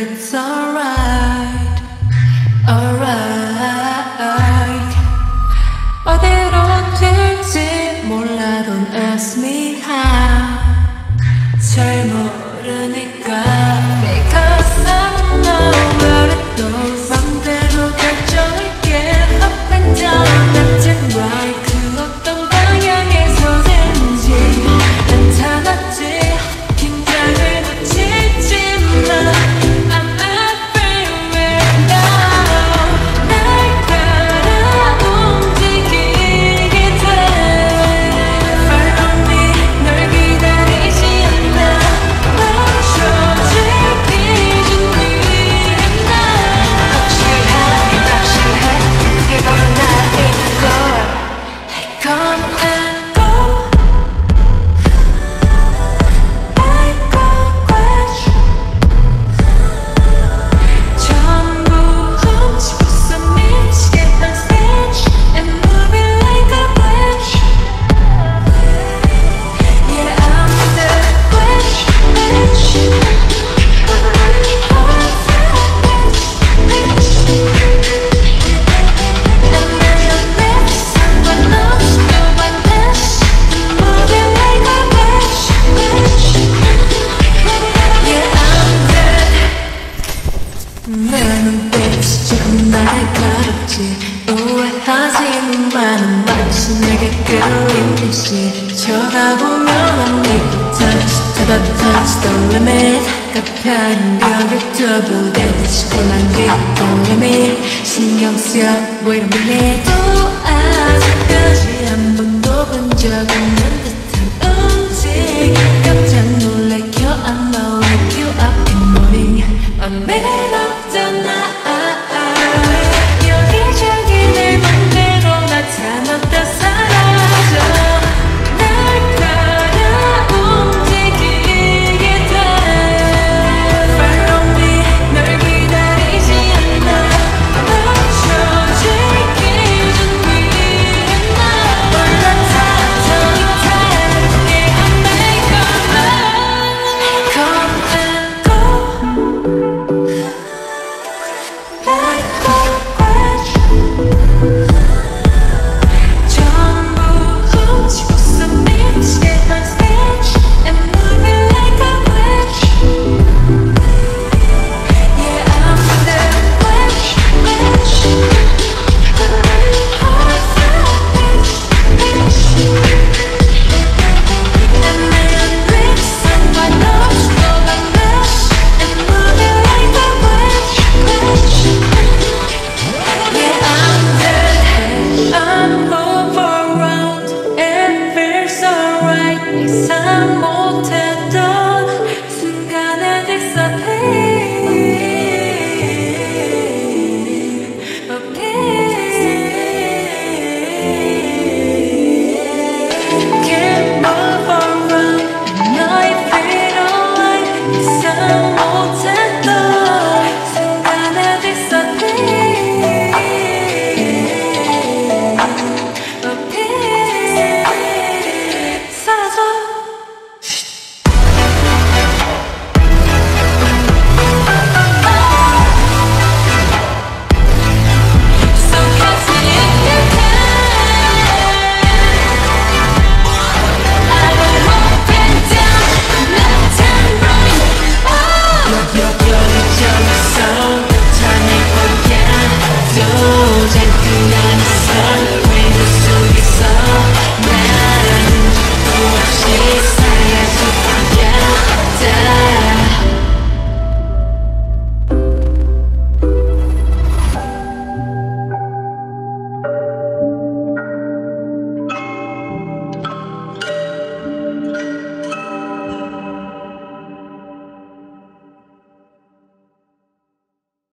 it's alright, alright. 어디론질지 몰라, don't ask me how. 잘 모르니까. 괴로운 듯이 쳐다보면 언니 Touch, touch, touch the limit 가파른 벽을 뚫고 대체 곤란게 동림이 신경 쓰여 Wait a minute Not a sun.